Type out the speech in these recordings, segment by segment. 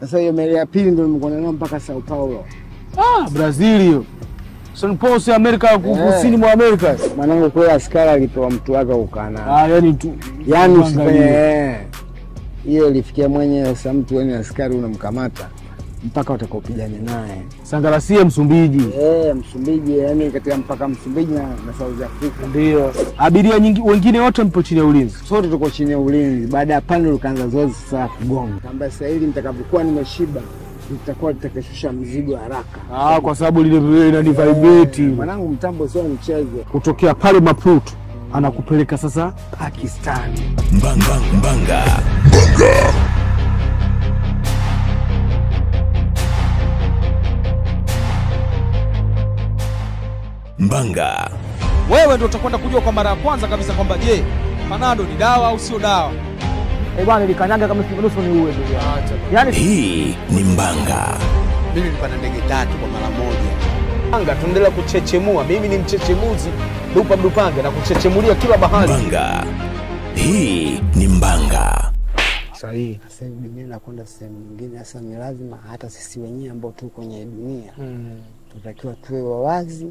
Sasa hiyo meli ya pili ndio nimekuwa nayo mpaka Sao Paulo. Ah, Brazil hiyo. San Pose Amerika Eh. kusini mwa Amerika. Mwanangu kule askari alipewa mtu wake ukana. naye. Ah, yani tu Yaani usifanye eh. hiyo ilifikia mwenye sasa mtu wenye askari unamkamata mpaka watakaopigana naye. Sangarasia Msumbiji. Eh, Msumbiji yani katika mpaka Msumbiji na, na South Africa. Ndio. Abiria nyingi wengine wote mpo chini ya ulinzi. Sote tuko chini ya ulinzi. Baada ya pande ukaanza zoezi sasa kugonga. Kamba sasa hili nitakavyokuwa nimeshiba nitakuwa nitakashusha mzigo haraka. Ah, kwa sababu lile vile inani vibrate. Mwanangu mtambo sio mchezo. Kutokea pale Maputo anakupeleka sasa Pakistan. Mbanga Mbanga Mbanga wewe ndio utakwenda kujua kwa mara ya kwanza kabisa kwamba je, panado ni dawa au sio dawa. Eh bwana, nilikanyaga kama nusu ni uwe ndio. Acha. Yaani hii ni Mbanga. Mimi nilikuwa na ndege tatu kwa mara moja. Mbanga tunaendelea kuchechemua. Mimi ni mchechemuzi dupa mdupange na kuchechemulia kila bahari. Mbanga hii ni Mbanga. sahihi. Sasa hivi dunia inakwenda sehemu nyingine. Sasa ni lazima hata sisi wenyewe ambao tuko kwenye dunia Mm. tutakiwa tuwe wawazi,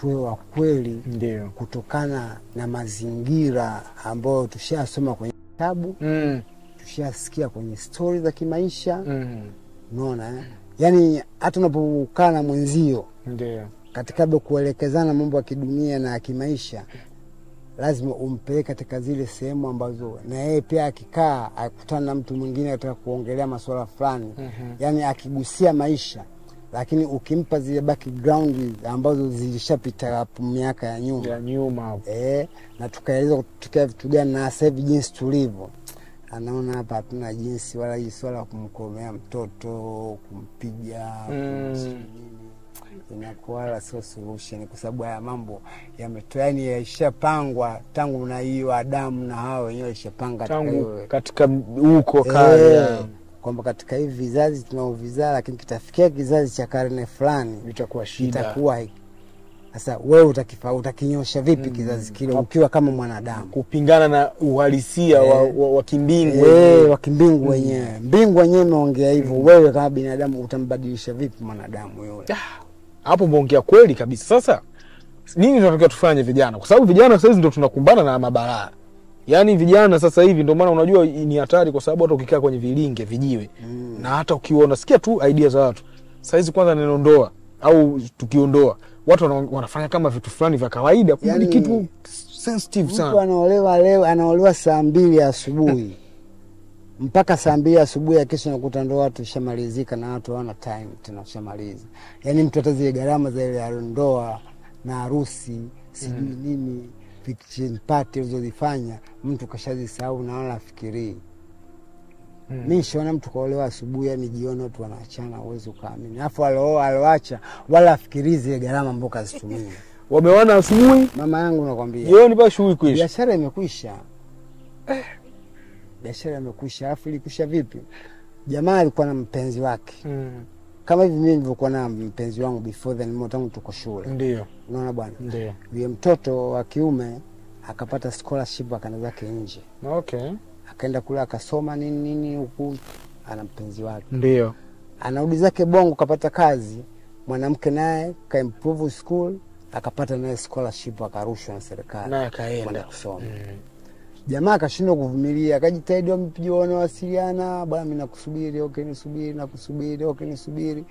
tuwe wa kweli, Ndio. kutokana na mazingira ambayo tushasoma kwenye kitabu Mm. tushasikia kwenye stori za kimaisha. Mm. Unaona eh? Yaani hata unapokaa na mwenzio Ndio. katika kuelekezana mambo ya kidunia na ya kimaisha, lazima umpeleke katika zile sehemu ambazo na yeye pia akikaa akutana na mtu mwingine ataka kuongelea masuala fulani mm -hmm. yani akigusia maisha, lakini ukimpa zile background ambazo zilishapita hapo miaka ya nyuma Ya nyuma e, eh, na tukaeleza kutokea vitu gani na sasa hivi jinsi tulivyo, anaona hapa hatuna jinsi wala hii swala ya kumkomea mtoto kumpiga Mm. inakuwa wala sio solution, kwa sababu haya mambo yametoa, yani yaishapangwa tangu na hiyo Adamu na hao wenyewe waishapanga katika Tangu katika huko kale. Eh, kwamba katika hivi vizazi tunaovizaa, lakini kitafikia kizazi cha karne fulani Itakuwa shida. itakuwa sasa. Wewe utakifa utakinyosha vipi kizazi kile ukiwa kama mwanadamu kupingana na uhalisia wa, wa, wa kimbingu e, wa kimbingu wenyewe? Mbingu wenyewe imeongea hivyo, mm. wewe kama binadamu utambadilisha vipi mwanadamu yule? hapo umeongea kweli kabisa. Sasa nini tunatakiwa tufanye vijana? Kwa sababu vijana sasa hivi ndio tunakumbana na mabalaa. Yaani vijana sasa hivi ndio maana unajua ni hatari, kwa sababu hata ukikaa kwenye vilinge vijiwe Mm. na hata ukiwa unasikia tu idea za watu sasa hizi, kwanza neno ndoa au tukiondoa watu wana, wanafanya kama vitu fulani vya kawaida, kumbe ni Yaani, kitu sensitive sana. Mtu anaolewa leo, anaolewa saa mbili asubuhi mpaka saa mbili asubuhi ya kesho, nakuta ndoa watu ishamalizika na watu hawana time tena, ushamaliza. Yaani mtu hata zile gharama za ile ndoa na harusi sijui mm. nini kitchen party ulizozifanya mtu kashazisahau na wala afikirii. Hmm. Mi nishaona mtu kaolewa asubuhi, yani jioni watu wanaachana, uwezi ukaamini. Alafu alooa aloacha wala afikirii zile gharama ambao kazitumia. Wameona asubuhi, Mama yangu nakwambia jioni pa shughuli kuisha. biashara imekwisha, biashara imekwisha. Alafu ilikwisha vipi? Jamaa alikuwa na mpenzi wake Mm. Kama hivi mimi nilivyokuwa na mpenzi wangu before then, mimi tangu tuko shule, Ndio, unaona bwana. ndio. Yule mtoto wa kiume akapata scholarship akaenda zake nje, Okay. akaenda kule akasoma nini nini, huku ana mpenzi wake, Ndio. anarudi zake Bongo, kapata kazi, mwanamke naye ka improve school, akapata naye scholarship, akarushwa na serikali Naye akaenda. kusoma. Mm. Jamaa akashindwa kuvumilia, akajitahidi, wampigia wanawasiliana, bwana, mi nakusubiri, okay, nisubiri, nakusubiri, okay, nisubiri.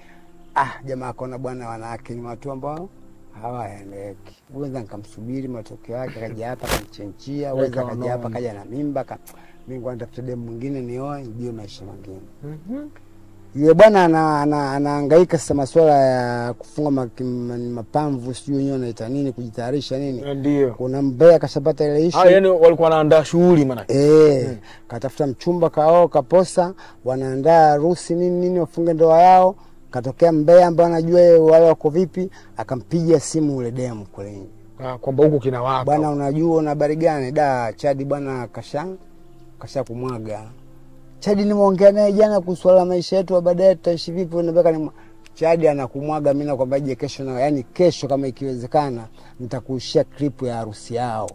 Ah, jamaa akaona bwana, wanawake ni watu ambao hawaeleweki. Weza nkamsubiri matokeo yake akaja hapa akanichenchia, weza akaja hapa kaja na mimba, mimi ngoja nitafute demu mwingine nioe, ndio maisha mengine. Mhm. Yule bwana anahangaika sasa masuala ya kufunga mapamvu, sijui wenyewe wanaita nini, kujitayarisha nini. Ndio. Kuna mbea kashapata ile issue Ah, yani walikuwa wanaandaa shughuli maana. Eh, katafuta mchumba kaoa kaposa, wanaandaa harusi nini nini, wafunge ndoa yao. Katokea mbea ambaye anajua wale wako vipi, akampigia simu ule demu kule. Ah, kwamba huko kinawaka. Bwana, unajua una habari gani? Da, Chadi bwana kasha kasha kumwaga. Chadi nimeongea naye jana kuhusu swala maisha yetu ya baadaye, tutaishi vipi? Nataka ni Chadi anakumwaga, mimi nakwambia je, kesho na yani kesho kama ikiwezekana nitakuishia clip ya harusi yao.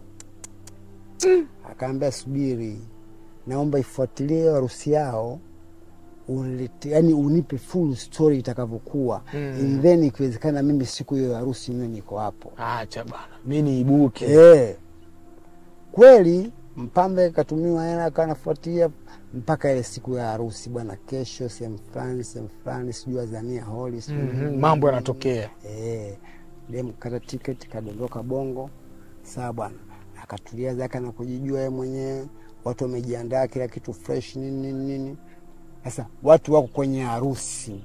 Mm. Akaambia subiri, naomba ifuatilie harusi yao unilete, yani unipe full story itakavyokuwa Mm. and then ikiwezekana mimi siku hiyo ya harusi mimi niko hapo acha bana mimi niibuke Eh. Kweli mpambe katumiwa hela kanafuatia mpaka ile siku ya harusi, bwana, kesho sehemu fulani sehemu fulani, sijui Azania holi sijui Mhm, nini. mambo yanatokea Eh, dem kata tiketi kadondoka Bongo, sawa bwana, akatulia zake na kujijua yeye mwenyewe, watu wamejiandaa kila kitu fresh nini nini nini. Sasa watu wako kwenye harusi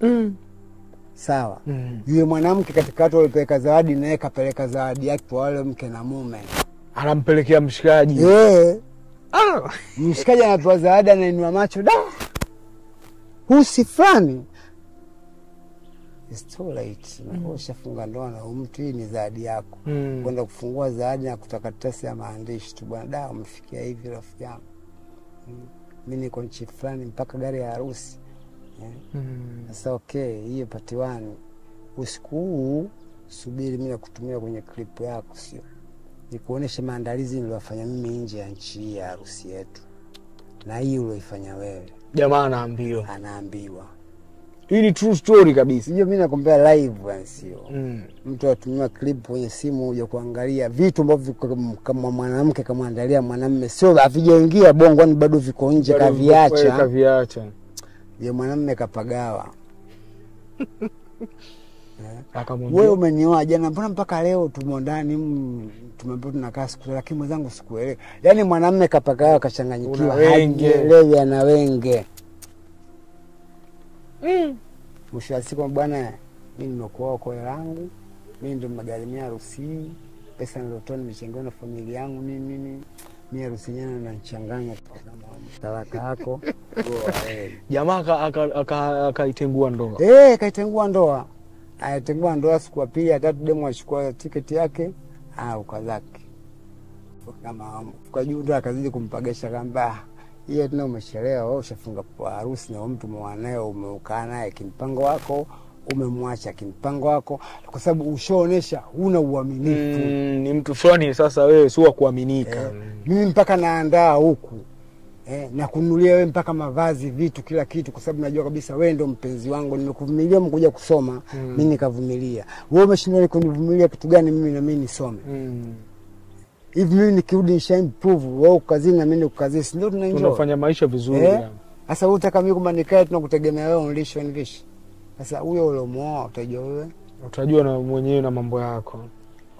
mm. sawa Mm. yule mwanamke katika watu walipeleka zawadi, naye kapeleka zawadi yake kwa wale mke na mume anampelekea mshikaji yeah. Ah, mshikaji anapewa zawadi, anainua macho da, husi fulani. It's too late. Mm. Ushafunga ndoa na mtu, hii ni zawadi yako. Mm. Kwenda kufungua zawadi na kutoka karatasi ya maandishi tu, bwana da, umefikia hivi rafiki yangu, mm. mi niko nchi fulani mpaka gari ya harusi yeah. mm. Sasa okay, hiyo pati wani usiku huu subiri, mi nakutumia kwenye klipu yako, sio nikuoneshe maandalizi niliyofanya mimi nje ya nchi hii ya harusi yetu, na hii ulioifanya wewe. jamaa anaambiwa. Anaambiwa. Hii ni true story kabisa. Hiyo, mimi nakwambia live, sio. Mm. mtu atumiwa clip kwenye simu uje kuangalia vitu ambavyo viko kama mwanamke kamwandalia mwanamume, sio havijaingia bongo, yani bado viko nje, kaviacha. kaviacha. Ye mwanamume kapagawa. wewe umenioa jana, mbona mpaka leo tumo ndani mm, tumeambiwa tunakaa siku lakini mwenzangu sikuelewa. Yaani mwanamme kapaka kachanganyikiwa, Una wenge. hajielewi, ana wenge. Mm. Mwisho wa siku bwana, mi nimekuoa kwa langu, mi ndo magharimia harusi hii, pesa nilotoa nimechangiwa na familia yangu nini nini, mi harusi nyana nanchanganya talaka yako jamaa aka- aka- aka- akaitengua ndoa Eh, kaitengua ndoa. Aitengua ndoa siku ya pili ya tatu demu achukua tiketi yake, ah ukazake. Kama kwa juu ndo akazidi kumpagesha kamba hiyo tena umeshelewa wewe ushafunga harusi na mtu mwanae umeukaa naye kimpango wako umemwacha kimpango wako, kwa sababu ushaonesha huna uaminifu. mm, ni mtu fulani sasa wewe si wa kuaminika Eh, mimi mpaka naandaa huku eh, na kununulia wewe mpaka mavazi, vitu, kila kitu, kwa sababu najua kabisa wewe ndio mpenzi wangu. Nimekuvumilia mkuja kusoma Mm. mimi nikavumilia, wewe umeshindwa kunivumilia kitu gani mimi na mimi nisome mm. hivi? Mimi nikirudi nisha improve, wewe uko kazini na mimi nikukazini, si ndio tunaenjoy? tunafanya maisha vizuri Eh? Sasa wewe utaka mimi kwamba nikae tunakutegemea wewe unlishe univishe. Sasa huyo uliomwoa utajua wewe utajua na mwenyewe na mambo yako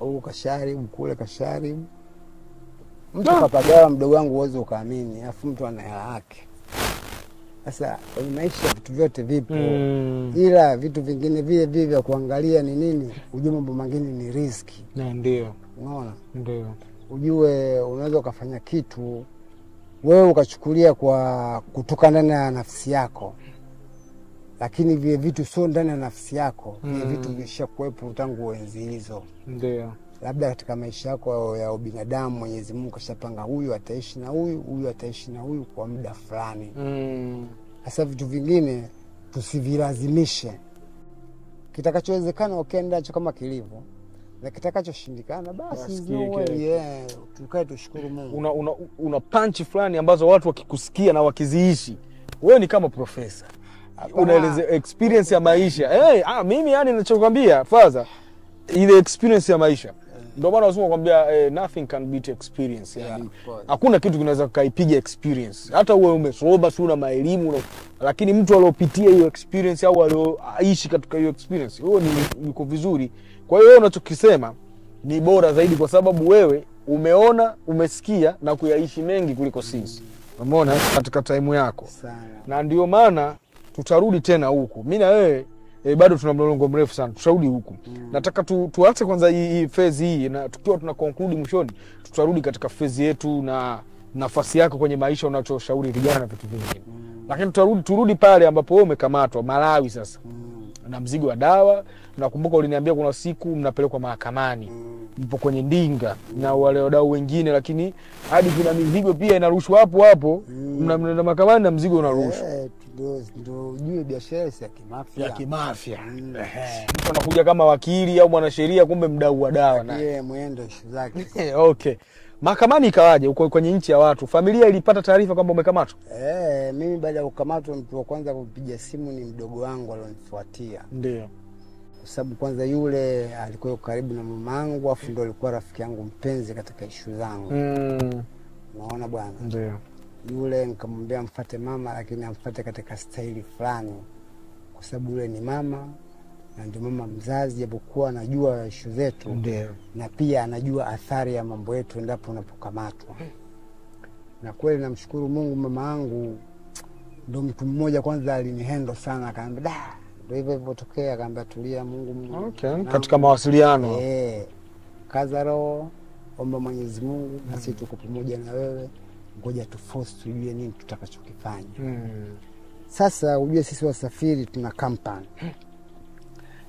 au kasharibu kule kasharibu mtu kapagawa mdogo wangu uweze ukaamini, alafu mtu ana hela yake. Sasa kwenye maisha vitu vyote vipo. Mm. ila vitu vingine vile vile vya kuangalia ni nini, ujue mambo mengine ni riski. na ndio. Unaona, ndio. Ujue unaweza ukafanya kitu wewe ukachukulia kwa kutoka ndani ya nafsi yako, lakini vile vitu sio ndani ya nafsi yako, mm. vile vitu vishakuwepo tangu enzi hizo. Ndio labda katika maisha yako ya ubinadamu Mwenyezi Mungu kashapanga huyu ataishi na huyu, huyu ataishi na huyu kwa muda fulani. mm. Vitu vingine tusivilazimishe, kitakachowezekana ukienda nacho kama kilivyo, na kitakachoshindikana basi yeah, tukae tushukuru Mungu. una, una, una panchi fulani ambazo watu wakikusikia na wakiziishi. Wewe ni kama profesa. Unaeleza unaelezea experience ya maisha. Hey, ah, mimi yani nachokwambia faza ile experience ya maisha ndio maana wazungu kwambia eh, nothing can beat experience Yeah, yani hakuna kitu kinaweza kaipiga experience. Hata uwe umesoma si una maelimu una, lakini mtu aliopitia hiyo experience au alioishi katika hiyo experience huyo ni yuko vizuri. Kwa hiyo wewe unachokisema ni bora zaidi kwa sababu wewe umeona umesikia na kuyaishi mengi kuliko sisi. Umeona? Katika taimu yako. Sana. Na ndio maana tutarudi tena huku. Mi na wewe e, bado tuna mlolongo mrefu sana tutarudi huku mm. nataka tu, tuache kwanza hii fezi hii na tukiwa tuna conclude mwishoni tutarudi katika fezi yetu na nafasi yako kwenye maisha unachoshauri vijana na vitu vingine mm. lakini tutarudi turudi pale ambapo wewe umekamatwa malawi sasa mm. Na mzigo wa dawa. Nakumbuka uliniambia kuna siku mnapelekwa mahakamani. Mpo kwenye ndinga na wale wadau wengine lakini hadi kuna mizigo pia inarushwa hapo hapo. Mm. mnaenda mahakamani na mzigo unarushwa. Eh, ndo ujue biashara ya kimafia. Ya kimafya Mm. Mtu anakuja kama wakili au mwanasheria kumbe mdau wa dawa naye. Yeye mwendo zake. Okay Mahakamani ikawaje uko kwenye nchi ya watu? Familia ilipata taarifa kwamba umekamatwa? Eh, mimi baada ya kukamatwa, mtu wa kwanza kupiga simu ni mdogo wangu alionifuatia, Ndio. kwa sababu kwanza yule alikuwa yuko karibu na mama yangu, afu ndo alikuwa rafiki yangu mpenzi katika ishu zangu. Mm. Unaona bwana, Ndio. yule nikamwambia mfate mama, lakini amfate katika staili fulani, kwa sababu yule ni mama na ndio mama mzazi, japokuwa anajua ishu zetu Ndio. na pia anajua athari ya mambo yetu endapo unapokamatwa. Na kweli namshukuru Mungu, mama yangu ndo mtu mmoja kwanza alinihendo sana, akaambia da, ndo hivyo ilivyotokea, akaambia tulia, Mungu Mungu Okay. Na, Katika mawasiliano. Eh, kaza roho, omba Mwenyezi Mungu na sisi tuko pamoja na wewe, ngoja tuforce tujue nini tutakachokifanya. Mm. Sasa ujue sisi wasafiri tuna kampani,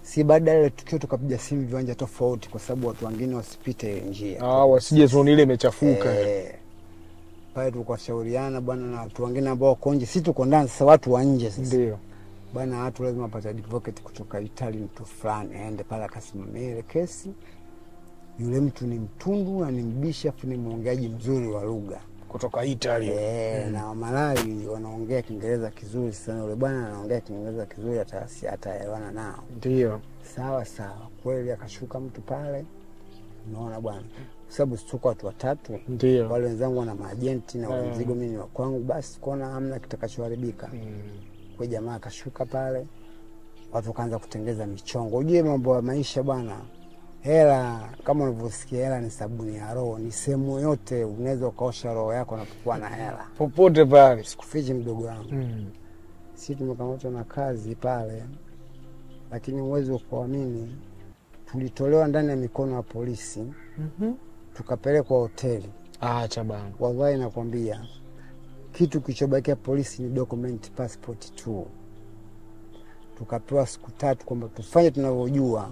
si baada ya tukio tukapiga simu viwanja tofauti, kwa sababu watu wengine wasipite njia Ah, wasije zoni ile imechafuka. Eh, pale tukashauriana bwana na watu wengine ambao wako nje, si tuko ndani. Sasa watu wa nje sasa Ndio. bwana, watu lazima apate advocate kutoka Italy, mtu fulani aende pale akasimamia ile kesi. Yule mtu ni mtundu na ni mbishi, afu ni mwongeaji mzuri wa lugha Kutoka Italy. e, na Wamalawi wanaongea Kiingereza kizuri sana. Yule bwana anaongea Kiingereza kizuri, ataelewana nao Ndio. sawa sawa. Kweli akashuka mtu pale, unaona bwana, kwa sababu situko watu watatu Ndio. wale wenzangu wana majenti na Mm. mzigo mimi ni wa kwangu, basi kuona hamna kitakachoharibika. Mm. Kwa jamaa akashuka pale, watu wakaanza kutengeza michongo. Ujue mambo ya maisha bwana, hela kama unavyosikia, hela ni sabuni ya roho, ni sehemu yote unaweza ukaosha roho yako unapokuwa na hela. Popote pale. Sikufichi mdogo wangu, Mm. si tumekamatwa na kazi pale, lakini uwezi ukuamini, tulitolewa ndani ya mikono ya polisi Mhm. tukapelekwa hoteli. Acha bana. Wallahi nakwambia kitu kilichobakia polisi ni document passport tu. Tukapewa siku tatu kwamba tufanye tunavyojua,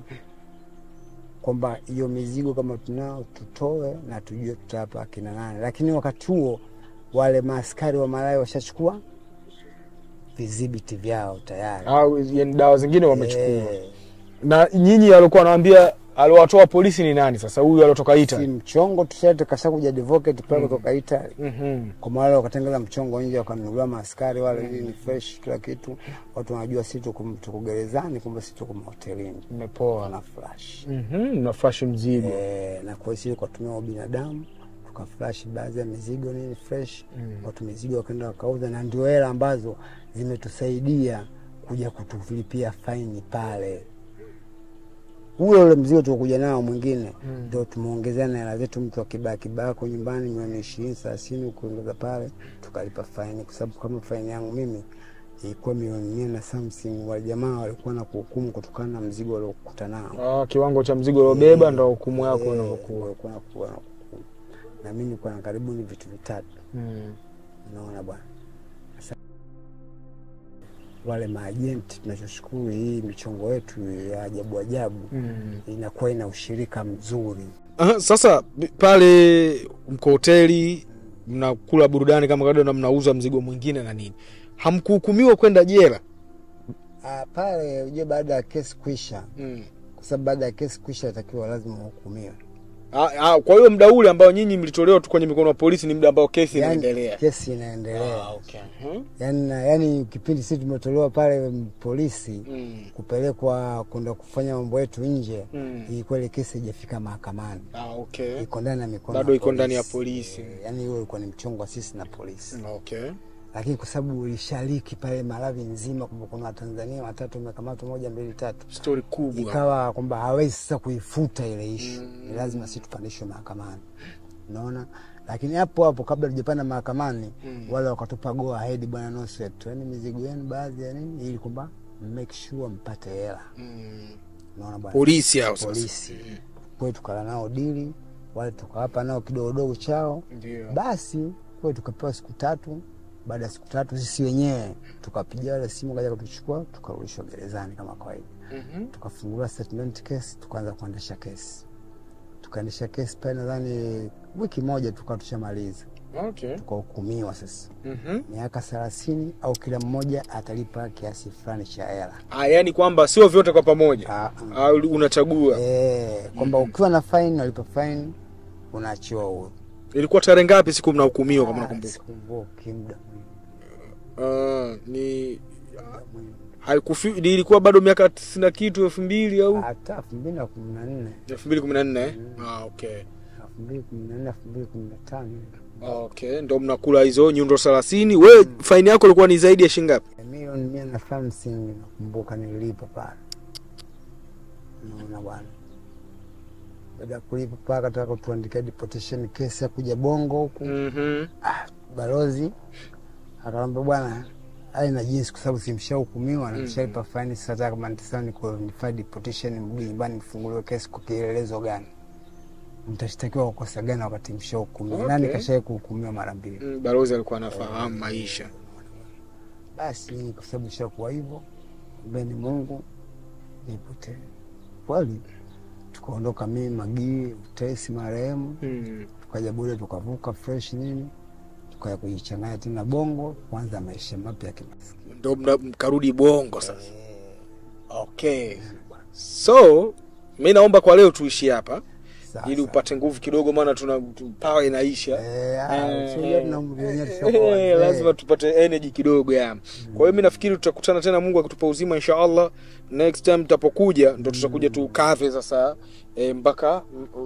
kwamba hiyo mizigo kama tunao tutoe na tujue tutapa kina nani. Lakini wakati huo wale maaskari wa Malawi washachukua vidhibiti vyao tayari. Dawa zingine wamechukua. Yeah. Na nyinyi alikuwa anawaambia aliwatoa polisi ni nani sasa? Huyu aliotoka si Italy. mchongo tushaete kashakuja advocate pale kutoka Italy Mhm. kwa maana wakatengeza mchongo nje wakanunuliwa maaskari wale, mm. ni fresh kila kitu, watu wanajua si tuko gerezani, kumbe si tuko mahotelini Nimepoa na flash Mhm. Na flash mzigo. e, na kwa hiyo kwa tumia binadamu tukaflash baadhi ya mizigo nini fresh Mm. watu mizigo wakaenda wakauza, na ndio hela ambazo zimetusaidia kuja kutulipia faini pale. Ule ule mzigo tuokuja nao mwingine Mm. ndio tumeongezea na hela zetu, mtu akibaa kibako nyumbani milioni ishirini thelathini kuongeza pale, tukalipa faini, kwa sababu kama faini yangu mimi ilikuwa milioni mia na something, wale jamaa walikuwa na kuhukumu kutokana na mzigo waliokuta nao. Ah, kiwango cha mzigo uliobeba ndo hukumu yako inavyokuwa. walikuwa na kuhukumu. na mimi nilikuwa na karibu ni vitu vitatu Mm. Unaona bwana, wale maajenti tunachoshukuru, hii michongo yetu ya ajabu ajabu Mm. inakuwa ina ushirika mzuri. Aha, sasa pale mko hoteli mnakula burudani kama kawaida na mnauza mzigo mwingine na nini, hamkuhukumiwa kwenda jela? Ah, pale ujue, baada ya kesi kuisha, mm. kwa sababu baada ya kesi kuisha atakiwa lazima uhukumiwe. Ah, ah, kwa hiyo muda ule ambao nyinyi mlitolewa tu kwenye mikono ya polisi ni muda ambao kesi Yani, inaendelea. kesi inaendelea Ah, okay. Hmm. yani, yaani yani kipindi sisi tumetolewa pale polisi hmm. kupelekwa kwenda kufanya mambo yetu nje, hmm. ilikuwa ile kesi haijafika mahakamani, Ah, okay. iko ndani ya mikono Bado iko ndani ya polisi. Yaani yule yani ni mchongo wa sisi na polisi Okay. Lakini kwa sababu ulishariki pale Malawi nzima kwamba kuna Watanzania watatu wamekamatwa moja mbili tatu, Stori kubwa. ikawa kwamba hawezi sasa kuifuta ile ishu ni lazima si tupandishwe mahakamani, unaona. Lakini hapo hapo kabla tujapanda mahakamani Mm. wale wakatupa go ahead, bwana Nosset, yani mizigo yenu baadhi ya nini, ili kwamba make sure mpate hela, Mm. unaona bwana. Polisi hao sasa. polisi mm. kwetu, tukala nao dili, wale tukawapa nao kidogodogo chao Ndio. basi kwetu tukapewa siku tatu. Baada ya siku tatu sisi wenyewe tukapiga wale simu, kaja kutuchukua, tukarudishwa gerezani kama kawaida, mm -hmm. tukafunguliwa statement case, tukaanza kuendesha kesi. Tukaendesha kesi pale, nadhani wiki moja tukawa tushamaliza, Okay. tukahukumiwa sasa Mhm. miaka thelathini au kila mmoja atalipa kiasi fulani cha hela. Ah, yani kwamba sio vyote kwa pamoja. Ah, Ah, unachagua. eh, kwamba ukiwa na fine unalipa fine, unaachiwa huru. Ilikuwa tarehe ngapi siku mnahukumiwa kama Ah, nakumbuka? sikumbuki muda mwingi, uh, ni haikufi ilikuwa bado miaka tisini na kitu elfu mbili au? Hata elfu mbili na kumi na nne. Elfu mbili kumi na nne? Ah, okay. Elfu mbili kumi na nne elfu mbili kumi na tano. Okay ndo mnakula hizo nyundo thelathini. We faini yako ilikuwa ni zaidi ya shilingi ngapi? Milioni mia na hamsini nakumbuka nilipo pale. Naona bwana, baada ya kulipa paka kataka tuandike deportation case ya kuja Bongo huku. Mm-hmm. balozi akaambia bwana aina jinsi kwa sababu simshahukumiwa na mshalipa faini sasa kama nitasema niko nifai deportation mrudi nyumbani nifunguliwe kesi kwa kielelezo gani? Mtashtakiwa kwa kosa gani wakati mshahukumiwa? Okay. nani kashai kuhukumiwa mara mbili? Mm, balozi alikuwa anafahamu maisha. Basi kwa sababu shakuwa hivyo mbeni mungu nipute kweli tukaondoka mimi magii tesi marehemu. Mm. tukaja bure tukavuka fresh nini. Tukaya kujichanganya tena bongo kuanza maisha mapya ya kimaskini ndo mkarudi bongo sasa. Okay. So mi naomba kwa leo tuishi hapa. Ili upate nguvu kidogo maana tuna tu- power inaisha. Eh, ah, Eh, eh, eh, lazima tupate energy kidogo ya. Kwa hiyo mi nafikiri tutakutana tena mungu akitupa uzima insha allah next time tutapokuja ndo tutakuja tukave sasa e, mpaka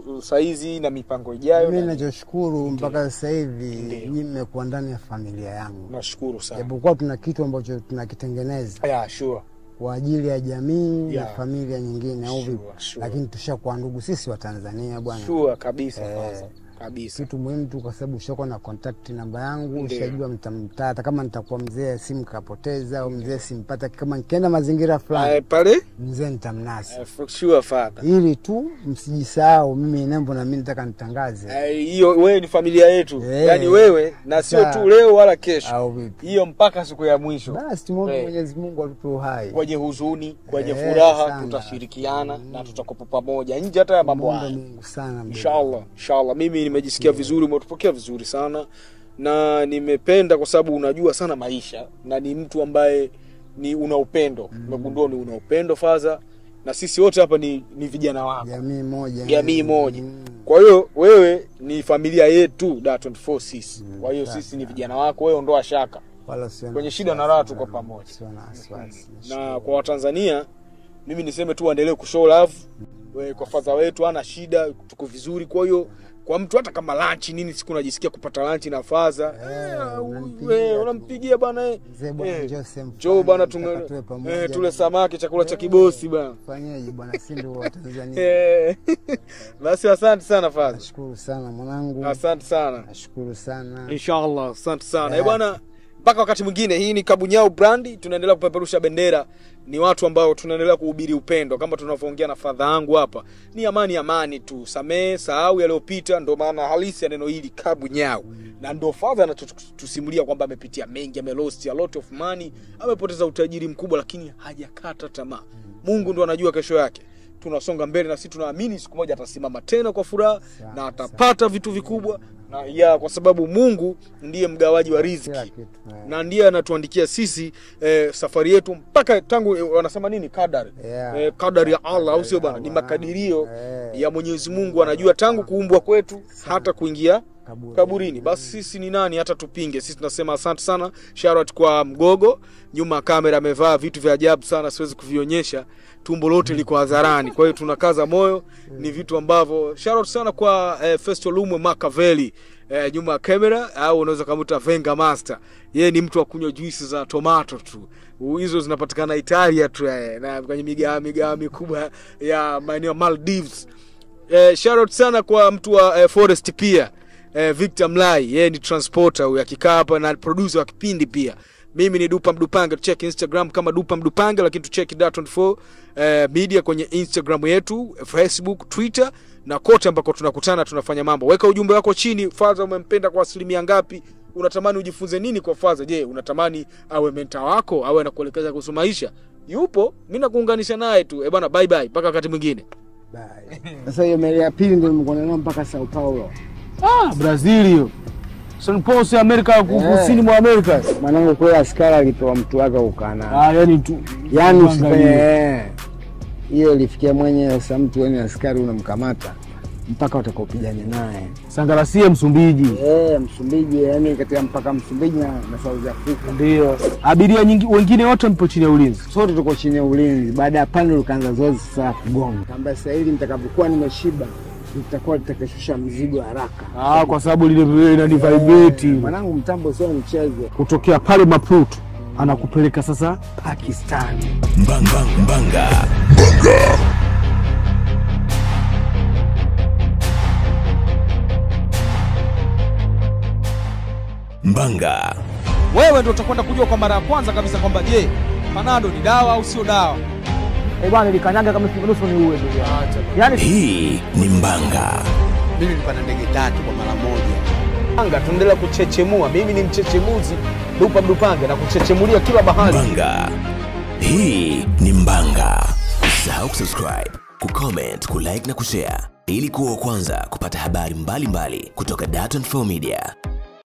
mm, saizi na mipango ijayo mi na- nachoshukuru mpaka sasa hivi mmekuwa ndani ya familia yangu. Nashukuru sana. Japokuwa tuna kitu ambacho tunakitengeneza. Yeah, sure. Kwa ajili ya jamii na Yeah. familia nyingine au vipi lakini tushakuwa ndugu sisi wa tanzania bwana sure kabisa Eh. Kabisa. Kitu muhimu tu kwa sababu ushakuwa na contact namba yangu ushajua mtamtaa hata kama nitakuwa mzee simu kapoteza au mzee simpata kama nikienda mazingira Eh, fulani pale? mzee nitamnasa. Eh, sure father. Ili tu msijisahau mimi nembo na mimi nataka nitangaze. Eh, hiyo wewe ni familia yetu. E, yani wewe na sio tu leo wala kesho. Hiyo mpaka siku ya mwisho. Basi tumwombe hey. mwenyezi mungu atupe uhai. Kwenye huzuni kwenye Eh, furaha sana. tutashirikiana na tutakopa pamoja. Nje hata ya mambo haya mungu sana inshallah inshallah. Mimi nimejisikia vizuri umetupokea vizuri sana. Na nimependa kwa sababu unajua sana maisha na ni mtu ambaye ni una upendo. Umegundua ni una upendo fadha, na sisi wote hapa ni, ni vijana wako. Jamii moja. Jamii moja. Mm. kwa hiyo wewe ni familia yetu da 24 sisi kwa hiyo sisi ni vijana wako wewe ondoa shaka. Kwenye shida na raha tuko pamoja. na kwa watanzania mimi niseme tu waendelee kushow love. We, kwa fadha wetu ana shida tuko vizuri. Kwa hiyo kwa mtu hata kama lanchi nini siku najisikia kupata lanchi na faza Eh, eh, unampigia bana eh. Bwana Eh, njoo eh, tule samaki chakula cha kibosi bwana. Si ndio wa Tanzania? Basi asante sana faza, nashukuru sana mwanangu. Asante sana. Nashukuru sana. Inshallah asante sana. Eh. Bwana mpaka wakati mwingine hii ni kabunyao brandi tunaendelea kupeperusha bendera ni watu ambao tunaendelea kuhubiri upendo. Kama tunavyoongea na fadha yangu hapa ni amani amani tu. Samee sahau yaliyopita ndo maana halisi ya neno hili kabu nyau, na ndo fadha anatusimulia kwamba amepitia mengi amelost a lot of money amepoteza utajiri mkubwa lakini hajakata tamaa. Mungu ndo anajua kesho yake. Tunasonga mbele na sisi tunaamini siku moja atasimama tena kwa furaha na atapata vitu vikubwa na ya kwa sababu mungu ndiye mgawaji wa riziki. Yeah, eh. na ndiye anatuandikia sisi eh, safari yetu mpaka tangu eh, wanasema nini? Kadari. Yeah. eh, kadari ya allah au sio bana ni makadirio yeah. ya mwenyezi mungu. Anajua tangu kuumbwa kwetu hata kuingia Kaburi. kaburini. Basi sisi ni nani? Hata tupinge. Sisi tunasema asante sana sharat kwa mgogo. Nyuma ya kamera amevaa vitu vya ajabu sana siwezi kuvionyesha tumbo lote liko hadharani. Kwa hiyo tunakaza moyo ni vitu ambavyo sharat sana kwa eh, festo lumwe makaveli eh, nyuma ya kamera au unaweza kumuita venga master. Yeye ni mtu wa kunywa juisi za tomato tu. Hizo zinapatikana italia tu eh, na kwenye migawa migawa mikubwa ya maeneo maldives. Eh, shout sana kwa mtu wa eh, forest pia eh, victor mlai. Yeye ni transporter huyu akikaa hapa na producer wa kipindi pia mimi ni dupa mdupange. Tucheki instagram kama dupa mdupange lakini tucheki dat24 eh, media kwenye instagram yetu facebook twitter na kote ambako tunakutana tunafanya mambo. Weka ujumbe wako chini. Fadha umempenda kwa asilimia ngapi? Unatamani ujifunze nini kwa fadha je unatamani awe menta wako? Awe anakuelekeza kuhusu maisha? Yupo. Mi nakuunganisha naye tu. Eh bana bye bye. Mpaka wakati mwingine. Bye. sasa hiyo meli ya pili ndio nimekuwa nayo mpaka sao paulo. Ah, brazil hiyo Ya amerika Eh. kusini mwa amerika mwanangu kule askari alipewa mtu wake ukana naye ah, yani tu yani usifanye hiyo ilifikia mwenyewe sasa mtu weni askari unamkamata mpaka utakaopigana naye Sangalasia Msumbiji. Eh, Msumbiji, yani katika mpaka Msumbiji na, na South Africa Ndio. Abiria nyingi wengine wote mpo chini ya ulinzi. sote tuko chini ya ulinzi. Baada ya pande ukaanza zoezi sasa kugonga, kamba sasa hili nitakapokuwa nimeshiba nitakuwa nitakashusha mzigo haraka. Ah, kwa sababu lile vile inani vibrate. Mwanangu, mtambo sio mchezo. Kutokea pale Maputo anakupeleka sasa Pakistan. Mbanga, Mbanga, mbanga. Mbanga. Wewe ndio utakwenda kujua kwa mara ya kwanza kabisa kwamba je, panado ni dawa au sio dawa. Eh bwana, nilikanyaga kama siku nusu ni uwe ndugu yangu. Yaani Hii ni Mbanga. Mimi nilipanda ndege tatu kwa mara moja. Mbanga tunaendelea kuchechemua. Mimi ni mchechemuzi dupa mdupange na kuchechemulia kila bahari. Mbanga. Hii ni Mbanga. Usisahau kusubscribe, kucomment, kulike na kushare ili kuwa wa kwanza kupata habari mbalimbali mbali kutoka Dar24 Media.